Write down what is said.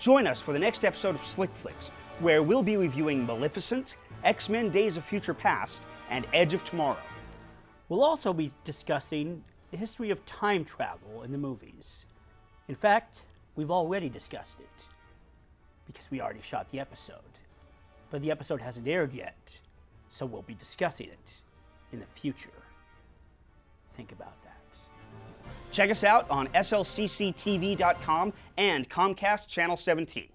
Join us for the next episode of SLICC FLICCS, where we'll be reviewing Maleficent, X Men Days of Future Past, and Edge of Tomorrow. We'll also be discussing the history of time travel in the movies. In fact, we've already discussed it because we already shot the episode. But the episode hasn't aired yet, so we'll be discussing it in the future. Think about that. Check us out on slcctv.com and Comcast Channel 17.